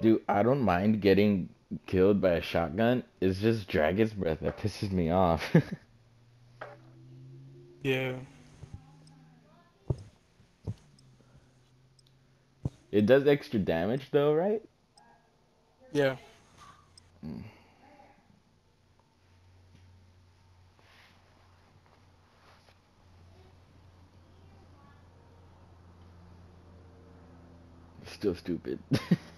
Dude, I don't mind getting killed by a shotgun. It's just Dragon's Breath that pisses me off. Yeah. it does extra damage though, right? Yeah. Still stupid.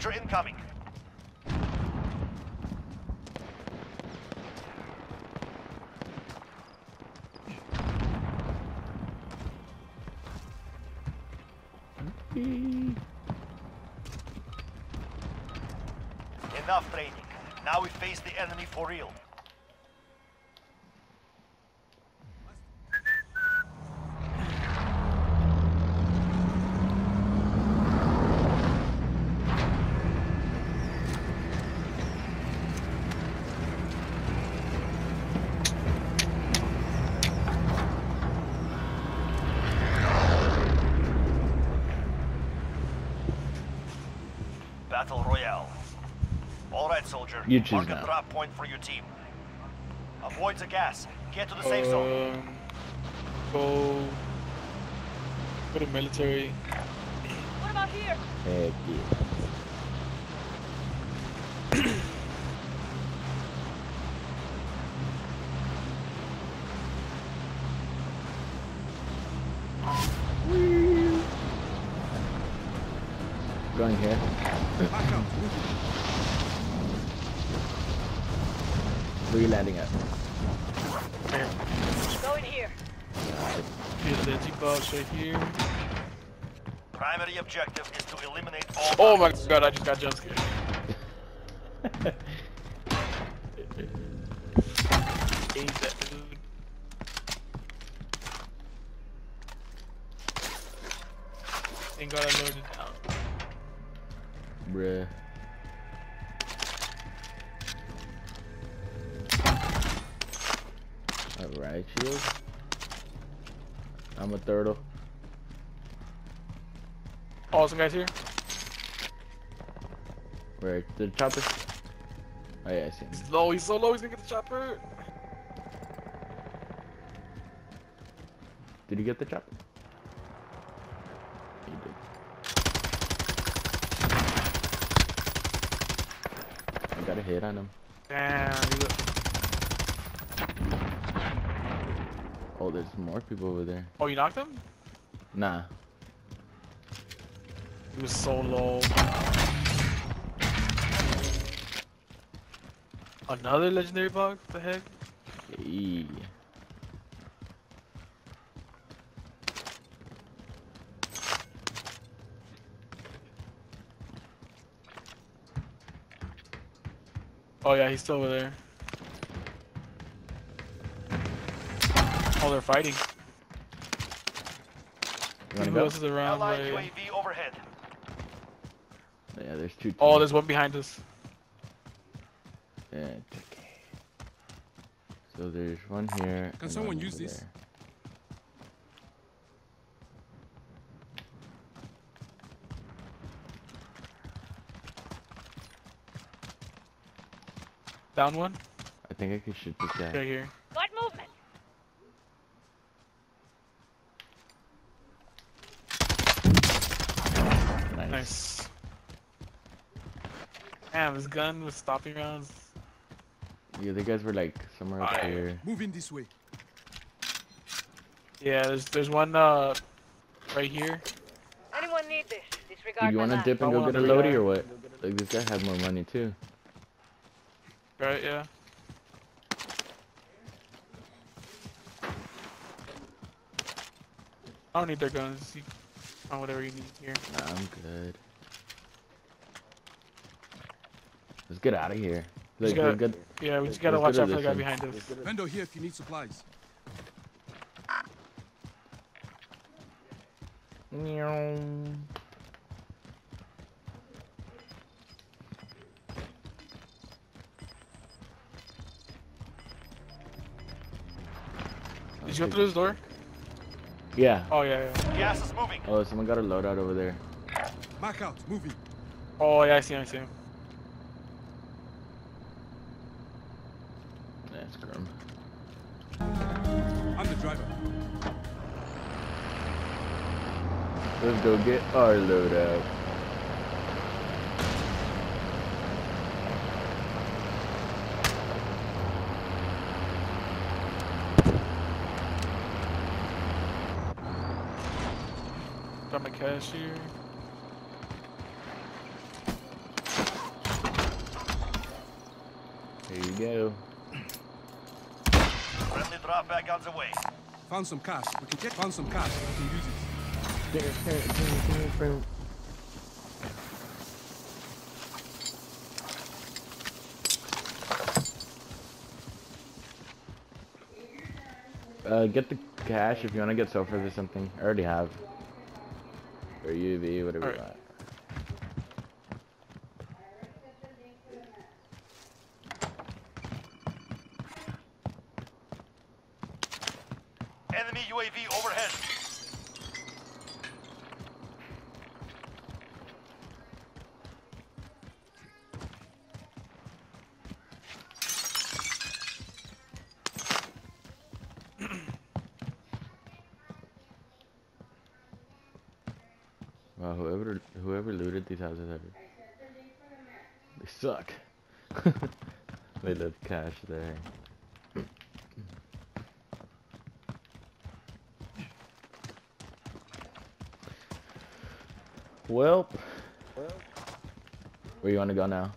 soldier incoming. Enough training. Now we face the enemy for real. Battle Royale. All right, soldier. You choose Mark now. a drop point for your team. Avoid the gas. Get to the safe zone. Um, go. Go to military. What about here? Heck yeah. Going here. Where are you landing at? Going here. Get the G-box right here. Primary objective is to eliminate all. Oh my god, I just got jump scared. Some guys here. Where? The chopper? Oh yeah, I see him. He's low, he's so low, he's gonna get the chopper. Did you get the chopper? He did. I got a hit on him. Damn. Oh, there's more people over there. Oh, you knocked him? Nah. He was so low. Another legendary bug? What the heck? Hey. Oh yeah, he's still over there. Oh, they're fighting. You wanna Who go? else is around? Allied Like... UAV overhead. Yeah, there's two. Oh, there's one behind us. Yeah, it's okay. So there's one here. and someone one use over this? there. Down one? I think I could shoot this guy. Right here. Got movement. Nice. Nice. Damn, his gun was stopping rounds. Yeah, the guys were like somewhere up Alright. here. Moving this way. Yeah, there's there's one uh right here. Anyone need this? This Disregard you want to dip and go want get a the loadie or what? Like this guy had more money too. Right, yeah. I don't need their guns. You find whatever you need here. Nah, I'm good. Let's get out of here. Just gotta- good. Yeah, we just gotta watch out for the guy behind us. Vendor here if you need supplies. Meow. Did you go through this door? Yeah. Oh yeah, yeah. Gas is moving. Oh, someone got a loadout over there. Mark out, moving. Oh yeah, I see him, I see him. Let's go get our load out. Got my cash here. Here you go. Friendly drop back on the way. Found some cash. We can get found some cash. We can use it. Uh, get the cash if you want to get sulfur or something. I already have. Or UV, whatever you want. Wow, whoever whoever looted these houses are they suck. they left cash there. Well, where you want to go now?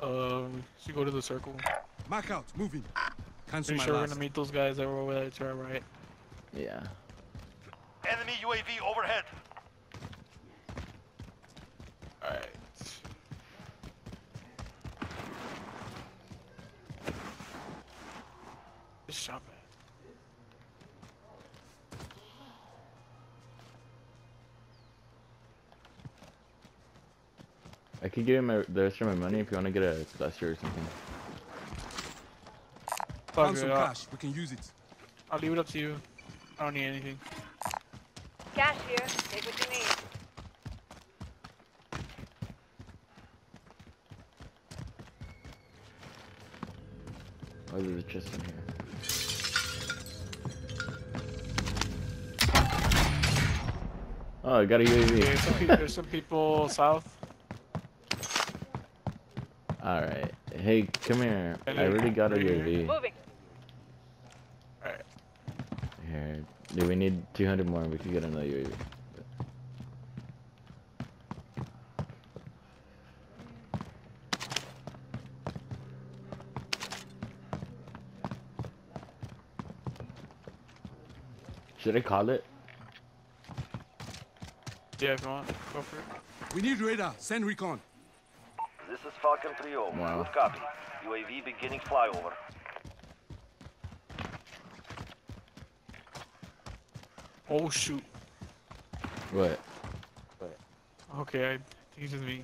Um, should go to the circle. Mark out, moving. Cancel Pretty my sure we're gonna meet those guys that were over there to our right. Yeah. Enemy UAV overhead. Alright. Just shop it. I could give you my, the rest of my money if you want to get a cluster or something. Fuck Found some cash. We can use it. I'll leave it up to you. I don't need anything. Cash here. Take what you need. Oh, there's a chest in here. Oh, I got a Okay, UAV. some people, there's some people south. Alright. Hey, come here. I already got a Right. UAV. Moving. Alright. Here. Do we need 200 more? and We could get another UAV. Should I call it? Yeah, if you want, go for it. We need radar. Send recon. This is Falcon 3-0. Wow. Good copy. UAV beginning flyover. Oh shoot. What? What? Okay, I think it's just me.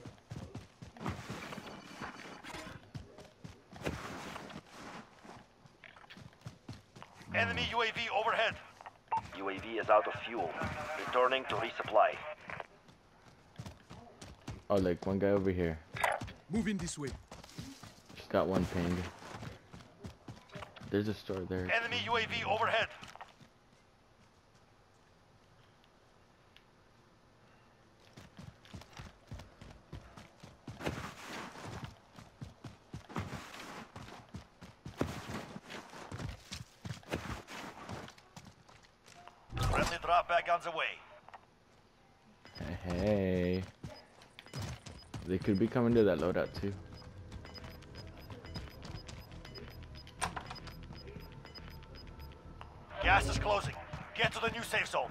Hmm. Enemy UAV overhead. UAV is out of fuel. Returning to resupply. Oh, like one guy over here. Moving this way. Just got one ping. There's a store there. Enemy UAV overhead. Friendly drop back on the way. Hey. They could be coming to that loadout too. Gas is closing. Get to the new safe zone.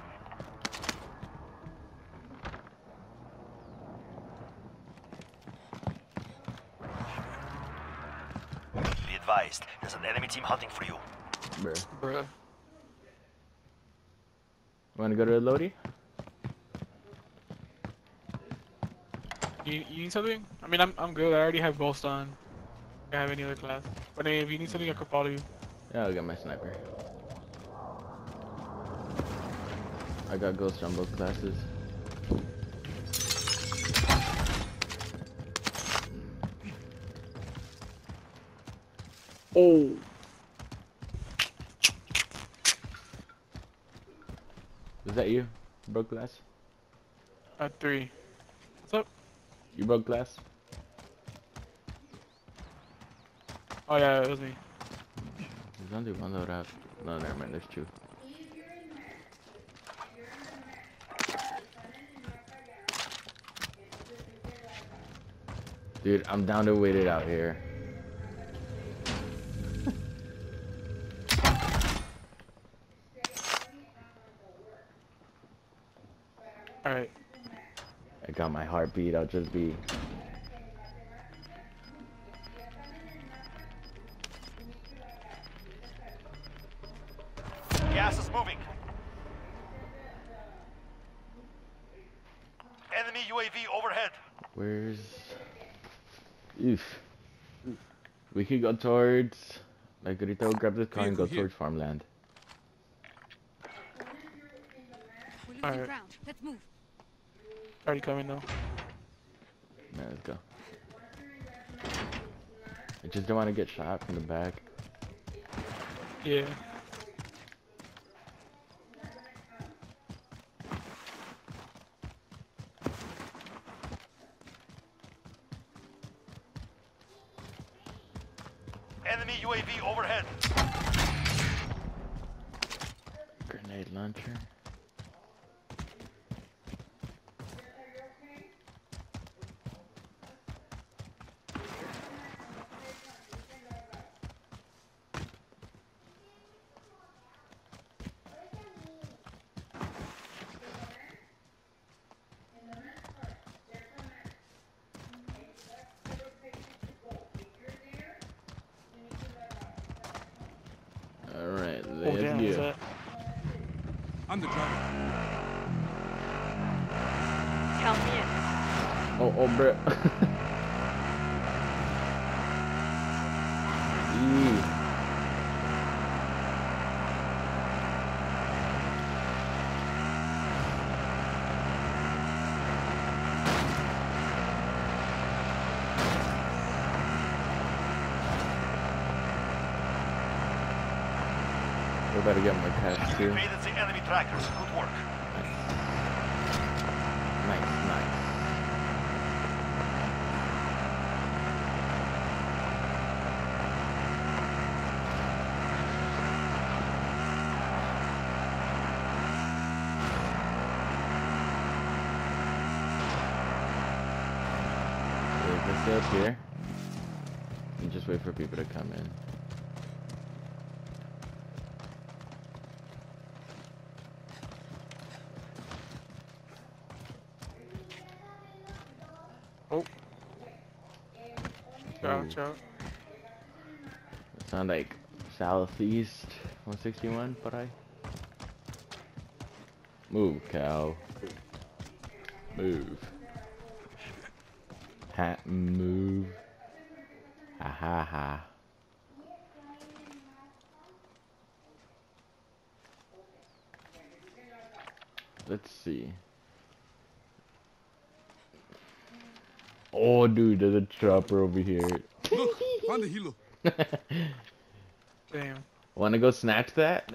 Be advised, there's an enemy team hunting for you. Bruh. Bruh. Wanna go to the Lodi? You, you need something? I mean, I'm, I'm good. I already have Ghost on. I don't have any other class. But hey, if you need something, I could follow you. Yeah, I'll get my sniper. I got ghost on both classes. Oh. Is that you? Broke glass? At three. What's up? You broke glass? Oh yeah, it was me. There's only one load out. No, never mind, there's two. Dude, I'm down to wait it out here. All right. I got my heartbeat, I'll just be. Gas is moving. Enemy UAV overhead. Where's. Oof. We could go towards. Like, Rito, grab this car and go towards farmland. We're losing Alright. ground. Let's move. Already coming though. Yeah, let's go. I just don't want to get shot from the back. Yeah. Enemy UAV overhead. Grenade launcher. Alright, Oh let's damn, is go. that? I'm the driver. Count me in. Oh, oh, bro. We better get my cash too. Evaded the enemy trackers. Good work. Nice, nice. Okay, let's up here. And just wait for people to come in. Out. Sound like southeast 161, but I move, cow. Move. Ha, move. Ha ha ha. Let's see. Oh, dude, there's a chopper over here. Look, found the helo. Damn. Want to go snatch that?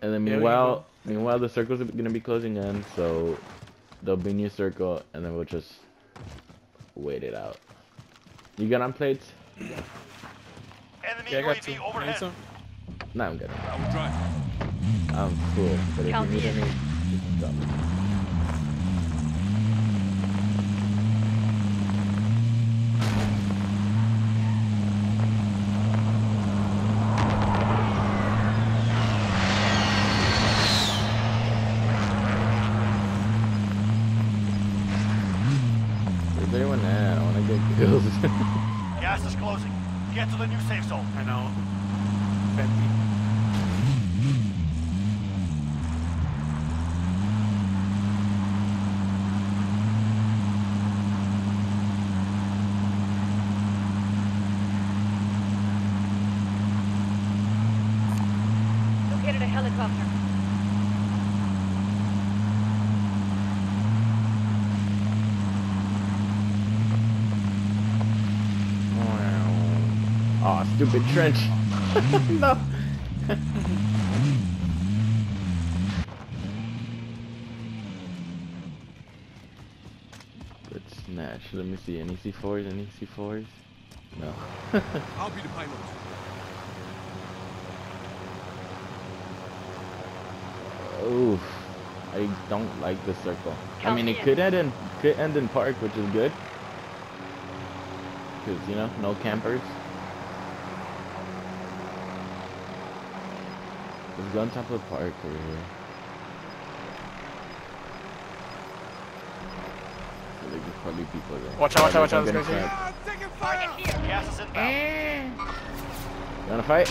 And then Yeah, we can meanwhile, meanwhile the circle's gonna be closing in, so there'll be a new circle, and then we'll just wait it out. You got on plates? Enemy Yeah, I got UAV two. You need some? No, I'm good. I will drive. I'm cool. But if Count you need me any, just stop me. Where's everyone at? I wanna get kills. Gas is closing. Get to the new safe zone. I know. Aw, stupid trench. no. Let's snatch. Let me see. Any C4s? Any C4s? No. I'll be the pilot. Oof. I don't like the circle. I mean, it could end in could end in park, which is good. Cause you know, no campers. Let's go on top of the park over here. So there's probably people there. Watch out, watch out, watch out, Don't this get guy's trapped. Taking fire! Gas is inbound. You wanna fight?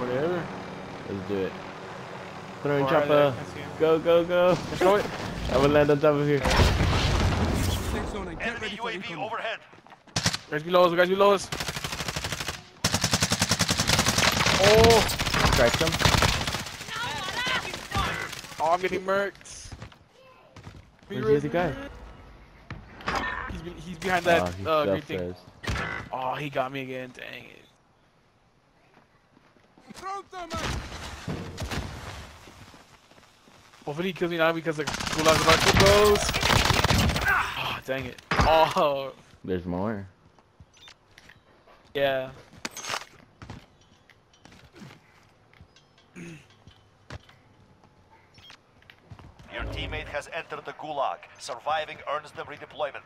Whatever. Let's do it. Put her in chopper. I see him. Go, go, go. Throw it. I will land on top of here. Safe zone and get Enemy ready for UAV incoming. overhead. Guys below us, guys below us. Oh! Crack them. Oh, I'm getting murked. Where's the other guy? He's, be he's behind that oh, uh, green thing. Oh, he got me again. Dang it. Hopefully he kills me now because the gulag's about to close. Oh, dang it. Oh, There's more. yeah. Your teammate has entered the gulag. Surviving earns them redeployment.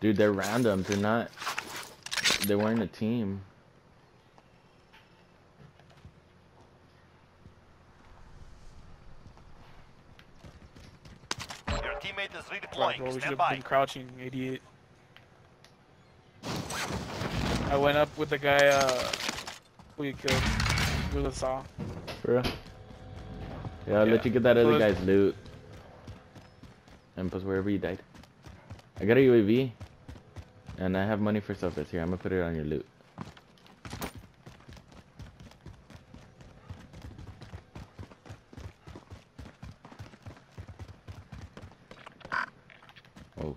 Dude, they're random. They're not. They weren't a team. Your teammate is redeploying. bro, we should Stand by. been crouching, idiot. I went up with the guy, uh, who you killed. With a saw. For real? Yeah, I'll let you get that other guy's loot. And plus wherever you died. I got a UAV. And I have money for stuff that's here. I'm gonna put it on your loot. Oh.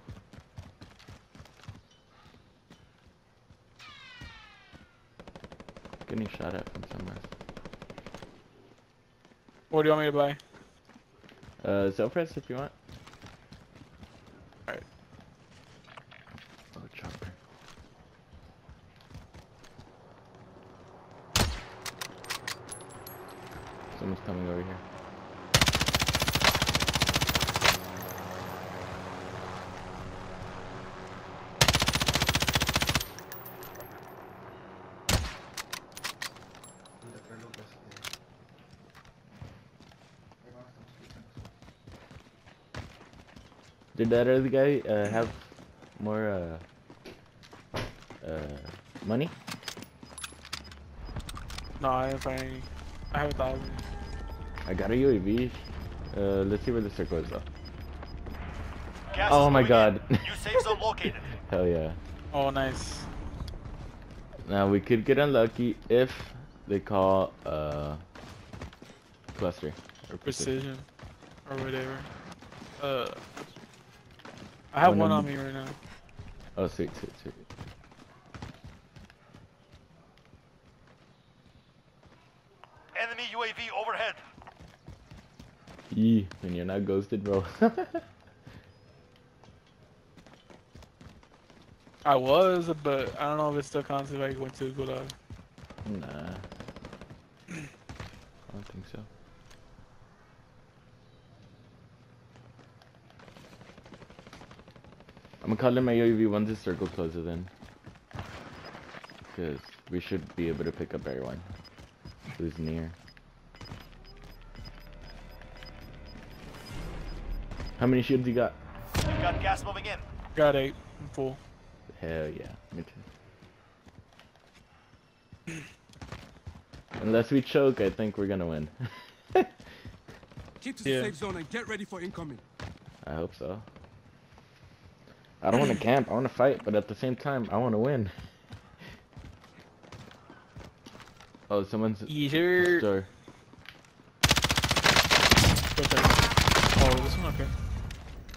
Getting shot at from somewhere. What do you want me to buy? Uh, self press if you want. Alright. Oh, chopper. Someone's coming over here. Did that other guy uh, have more uh, uh, money? No, I didn't find any. I have a thousand. I got a UAV. Uh, let's see where the circle is though. Gas Oh is my god. in. New safe zone located. Hell yeah. Oh, nice. Now we could get unlucky if they call uh cluster or precision. Precision. Or whatever. Uh. I have One one on me right now. Oh sweet, sweet, sweet. Enemy UAV overhead. Yee, and you're not ghosted, bro. I was, but I don't know if it still counts if I went to Gulag. Nah. I don't think so. I'm gonna call in my UAV once this circle closes in. Because we should be able to pick up everyone who's near. How many shields you got? We got gas moving in. Got eight. I'm full. Hell yeah, me too. Unless we choke, I think we're gonna win. Keep to the Yeah. safe zone and get ready for incoming. I hope so. I don't want to camp. I want to fight, but at the same time, I want to win. Oh, someone's Either. store. Okay. Oh, this one okay.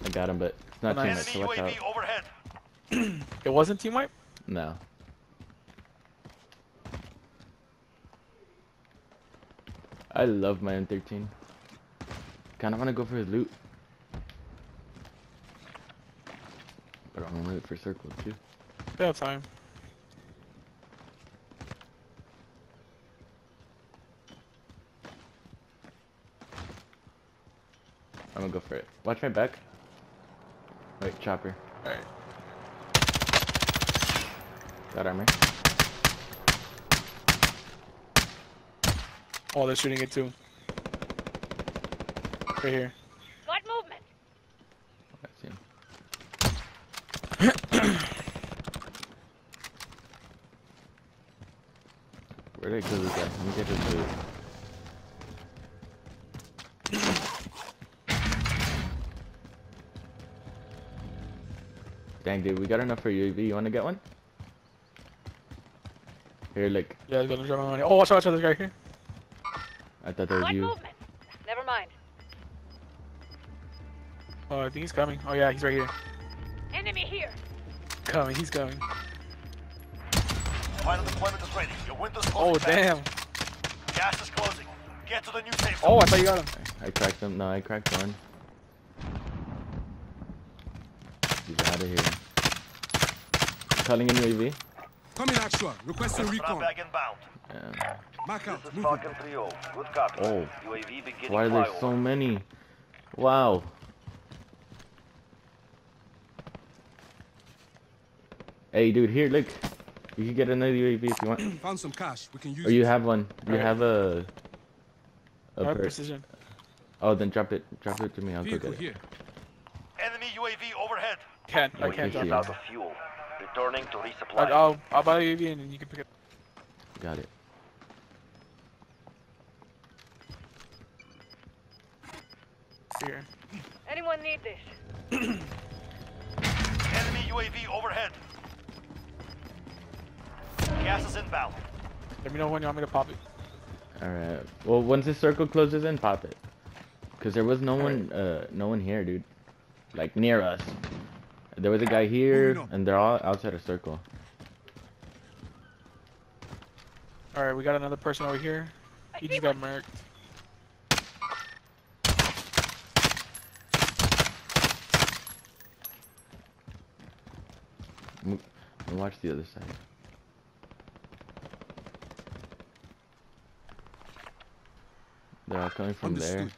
I got him, but it's not Nice. teammates, so Enemy watch out. Overhead. It wasn't team wipe. No. I love my M13. Kinda wanna go for his loot. But I'm gonna loot for circle too. Have time. I'm gonna go for it. Watch my back. Wait, chopper. Alright. Got armor. Oh, they're shooting it too. Right here. Got movement. I see him. Where did I kill this guy? Let me get his loot. Dang, dude, we got enough for UAV. You wanna get one? Here, like, Yeah, he's gonna drop my money. Oh, watch out, watch out, this guy here. I thought that was you. movement. Never mind. Oh, I think he's coming. Oh yeah, he's right here. Enemy here. Coming, he's coming. Final deployment is ready. Your window's Oh closing fast. damn. Gas is closing. Get to the new safe zone. Oh, I thought you got him. I cracked him. No, I cracked one. He's out of here. Calling in UAV. Coming actual. Requesting Strap recon. back inbound. Yeah. Mark out. This is Falcon 3-0. Good copy. Oh. UAV beginning Why are there so many? Wow. Hey, dude, here, look. You can get another UAV if you want. Found some cash. We can oh, use Or you it. have one. You Alright. have a. a Alright, precision. oh, then drop it. Drop it to me. I'll go get it. here. Enemy UAV overhead. Can't. I Oh, can't thank drop Out of fuel. Returning to resupply. I- I'll I'll buy the UAV and you can pick it. Got it. Here. Anyone need this? Enemy UAV overhead. Gas is inbound. Let me know when you want me to pop it. Alright. Well, once the circle closes in, pop it. Cause there was no one, uh, no one here, dude. Like near us. There was a guy here, and they're all outside a circle. Alright, we got another person over here. He just got one. murked. And watch the other side. They're all coming from there. Understood.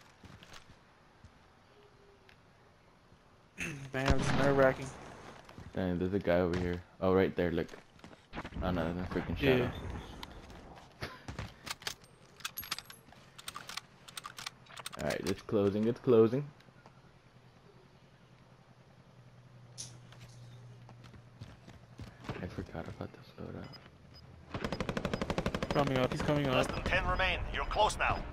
Damn, this is nerve wracking. Dang, there's a guy over here. Oh, right there, look. Oh no, that's a freaking Yeah. shadow. Alright, it's closing, it's closing. I forgot about this loadout. Coming up, he's coming up. Less than 10 remain. You're close now.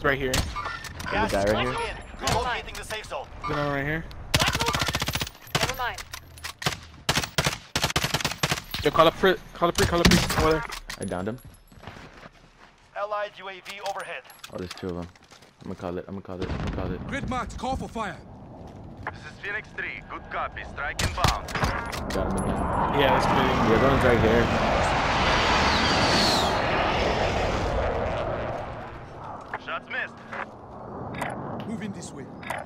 It's right here. Gas guy right here? Relocating the safe zone. There's another right here. Got movement. Never mind. Yo, call up Pri, call up Pri, call up Pri. Over there. I downed him. Allied UAV overhead. Oh, there's two of them. I'm gonna call it, I'm gonna call it, I'm gonna call it. Grid marks. Call for fire. This is Phoenix 3. Good copy. Strike inbound. Got him again. Yeah, that's pretty. The other one's right here. Shots missed. Moving this way.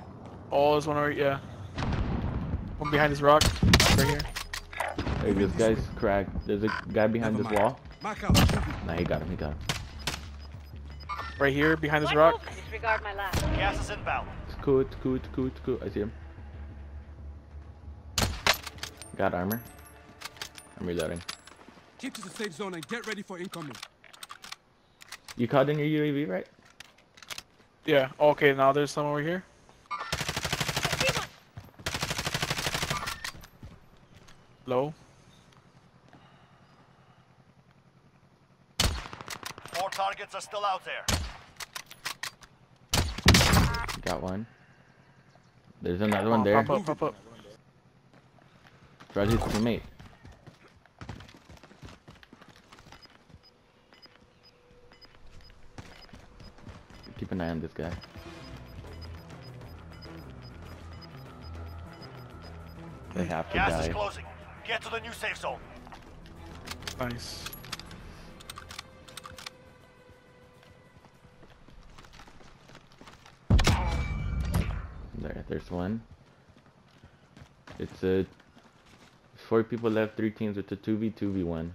Oh, there's one right, yeah. One behind this rock, right here. Hey, this guy's cracked. There's a guy behind Never this mind. wall. Mark out. Nah, he got him. He got him. Right here, behind this One rock. Disregard my last. Gas is inbound. It's cool. It's cool. It's cool. It's cool. I see him. Got armor. I'm reloading. Keep to the safe zone and get ready for incoming. You caught in your UAV, right? Yeah. Okay, now there's some over here. Low. Four targets are still out there. Got one. There's another one Oh, there. Pop up, pop up. Roger's teammate. An eye on this guy. They have to Gas is die. closing. Get to the new safe zone. Nice. There, there's one. It's a four people left, three teams. It's a two v two v one.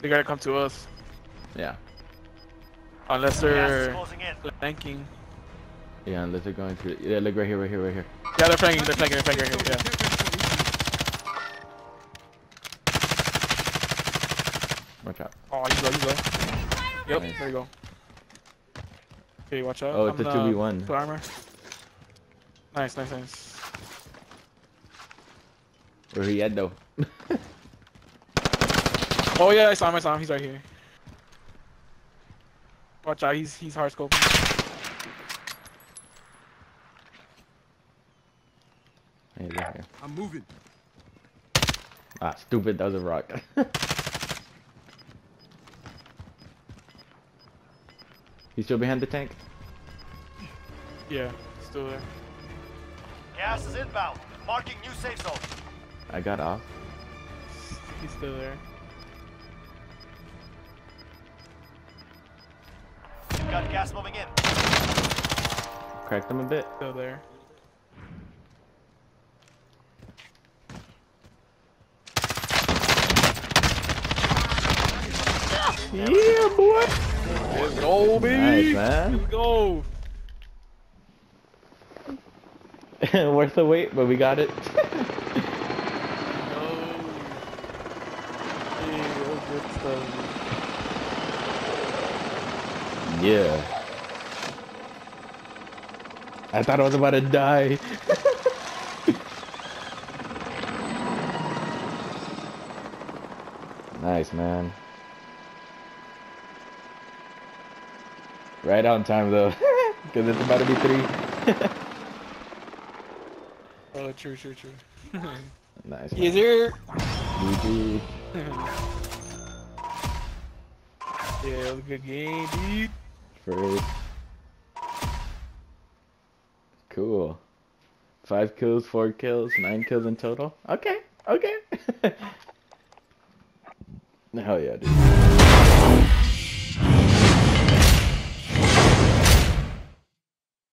They gotta come to us. Yeah, Unless they're closing in. flanking. yeah. Unless they're going to, yeah. Look right here, right here, right here. Yeah, they're flanking, they're flanking, they're flanking right here, yeah. ready for incoming. Watch out. Oh, you go, you go. Yep, Nice. there you go. Okay, watch out. Oh, it's I'm a 2v1. Put armor. Nice, nice, nice. Where he at though? Oh yeah, I saw him, I saw him, he's right here. Watch out, he's he's hard scoping. Hey, he's right here. I'm moving. Ah, stupid. That was a rock. He's still behind the tank. Yeah, still there. Gas is inbound. Marking new safe zone. I got off. He's still there. Got gas moving in. Cracked him a bit. Go there. Yeah, boy. Let's go, Nice, man. Let's go! Worth the wait, but we got it. No. Hey, good stuff. Yeah. I thought I was about to die. nice, man. Right on time though, because it's about to be three. Oh, true, true, true. nice. Yes, sir. GG. Yeah, it was a good game, dude. Cool. Five kills, four kills, nine kills in total. Okay, okay. Hell yeah, dude.